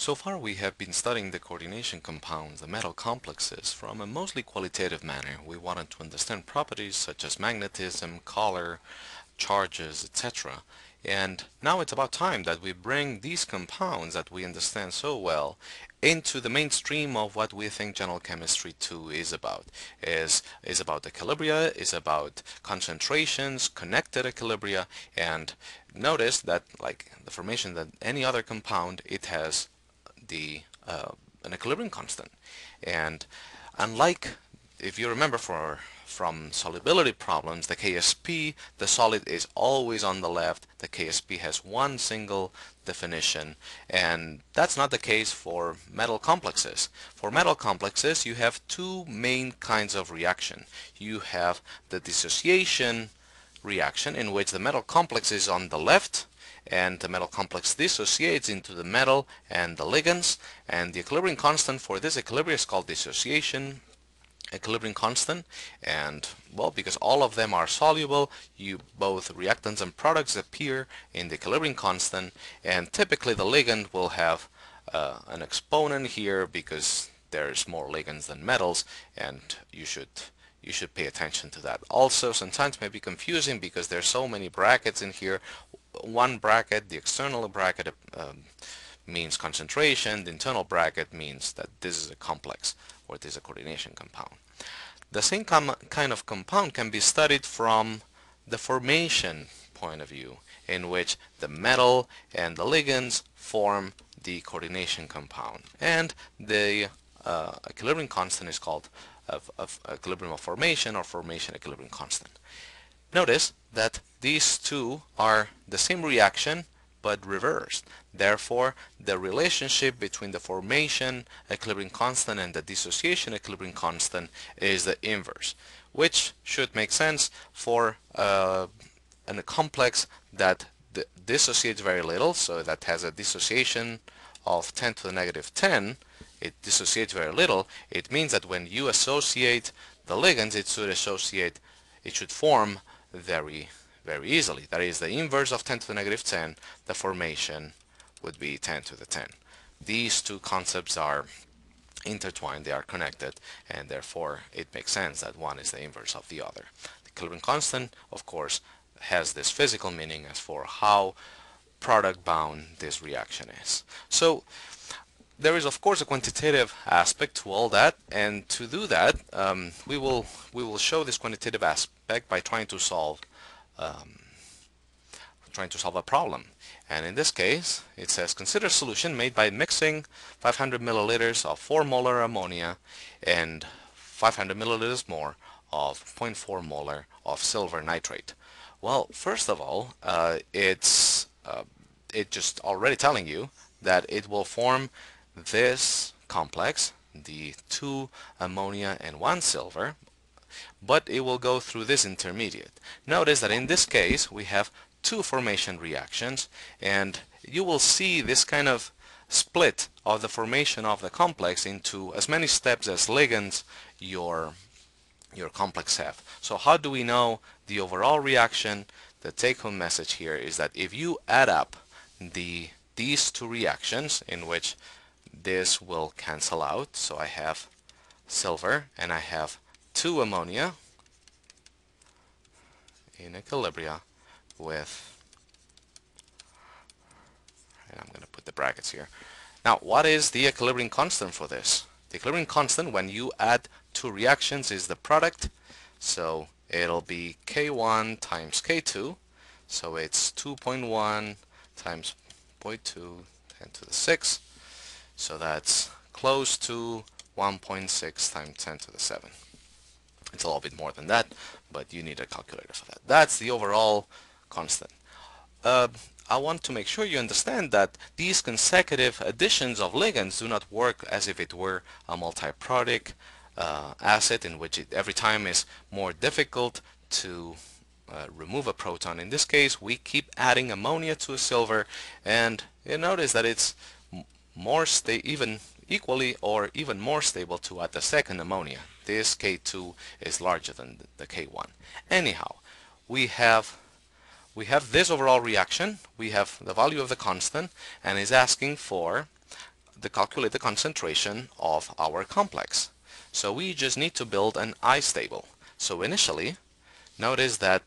So far we have been studying the coordination compounds, the metal complexes, from a mostly qualitative manner. We wanted to understand properties such as magnetism, color, charges, etc. And now it's about time that we bring these compounds that we understand so well into the mainstream of what we think general chemistry 2 is about. Is, is about equilibria, is about concentrations, connected equilibria, and notice that like the formation that any other compound, it has the uh, an equilibrium constant. And unlike, if you remember for from solubility problems, the KSP, the solid is always on the left. The KSP has one single definition, and that's not the case for metal complexes. For metal complexes, you have two main kinds of reaction. You have the dissociation reaction, in which the metal complex is on the left, and the metal complex dissociates into the metal and the ligands and the equilibrium constant for this equilibrium is called dissociation equilibrium constant. And well because all of them are soluble you both reactants and products appear in the equilibrium constant and typically the ligand will have uh, an exponent here because there's more ligands than metals and you should you should pay attention to that. Also sometimes may be confusing because there's so many brackets in here one bracket the external bracket um, means concentration the internal bracket means that this is a complex or this is a coordination compound. The same kind of compound can be studied from the formation point of view in which the metal and the ligands form the coordination compound and the uh, equilibrium constant is called of, of equilibrium of formation or formation equilibrium constant. Notice that these two are the same reaction but reversed. Therefore, the relationship between the formation equilibrium constant and the dissociation equilibrium constant is the inverse, which should make sense for uh, a complex that dissociates very little, so that has a dissociation of 10 to the negative 10, it dissociates very little, it means that when you associate the ligands, it should associate, it should form very very easily. That is the inverse of 10 to the negative 10, the formation would be 10 to the 10. These two concepts are intertwined, they are connected, and therefore it makes sense that one is the inverse of the other. The equilibrium constant, of course, has this physical meaning as for how product bound this reaction is. So there is of course a quantitative aspect to all that and to do that um, we will we will show this quantitative by trying to solve um, trying to solve a problem. And in this case, it says consider a solution made by mixing 500 milliliters of 4 molar ammonia and 500 milliliters more of 0.4 molar of silver nitrate. Well, first of all, uh, it's uh, it just already telling you that it will form this complex, the 2 ammonia and 1 silver, but it will go through this intermediate. Notice that in this case we have two formation reactions and you will see this kind of split of the formation of the complex into as many steps as ligands your your complex have. So how do we know the overall reaction? The take-home message here is that if you add up the these two reactions in which this will cancel out so I have silver and I have 2 ammonia in equilibria with and I'm going to put the brackets here. Now what is the equilibrium constant for this? The equilibrium constant when you add two reactions is the product so it'll be K1 times K2 so it's 2.1 times 0.2 10 to the 6 so that's close to 1.6 times 10 to the 7 it's a little bit more than that, but you need a calculator for that. That's the overall constant. Uh, I want to make sure you understand that these consecutive additions of ligands do not work as if it were a multiprotic uh, acid in which it every time is more difficult to uh, remove a proton. In this case, we keep adding ammonia to a silver, and you notice that it's more sta even equally or even more stable to add the second ammonia this K2 is larger than the K1. Anyhow, we have we have this overall reaction, we have the value of the constant, and is asking for the calculate the concentration of our complex. So we just need to build an ice table. So initially, notice that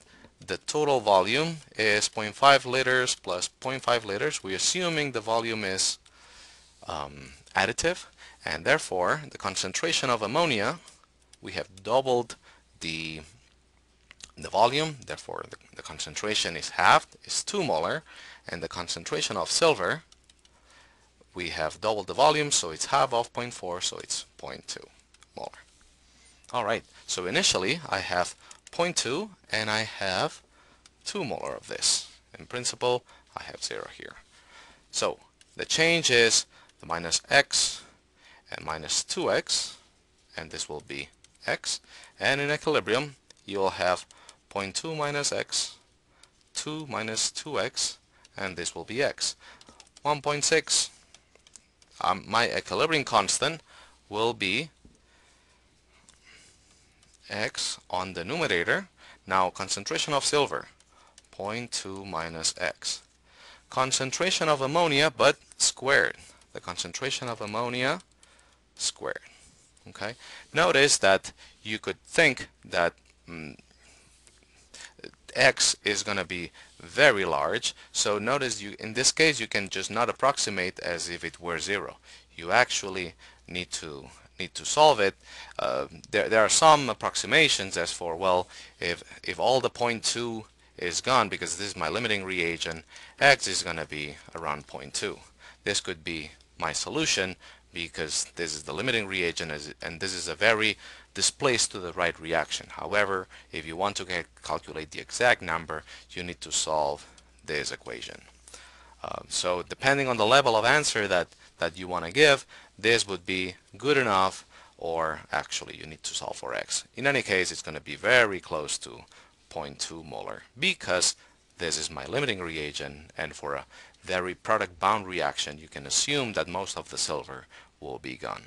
the total volume is 0.5 liters plus 0.5 liters. We're assuming the volume is um, additive and therefore the concentration of ammonia we have doubled the the volume therefore the, the concentration is halved is 2 molar and the concentration of silver we have doubled the volume so it's half of 0.4 so it's 0.2 molar. Alright so initially I have 0.2 and I have 2 molar of this. In principle I have 0 here. So the change is the minus x and minus 2x and this will be x. And in equilibrium you'll have 0.2 minus x 2 minus 2x and this will be x. 1.6 um, my equilibrium constant will be x on the numerator. Now concentration of silver 0.2 minus x. Concentration of ammonia but squared the concentration of ammonia squared okay? Notice that you could think that mm, x is going to be very large. So notice you in this case you can just not approximate as if it were zero. You actually need to need to solve it. Uh, there, there are some approximations as for well if if all the point 0.2 is gone because this is my limiting reagent x is going to be around 0.2 this could be my solution because this is the limiting reagent and this is a very displaced to the right reaction. However, if you want to calculate the exact number, you need to solve this equation. Uh, so depending on the level of answer that, that you want to give, this would be good enough or actually you need to solve for x. In any case, it's going to be very close to 0.2 molar because this is my limiting reagent and for a very product bound reaction you can assume that most of the silver will be gone.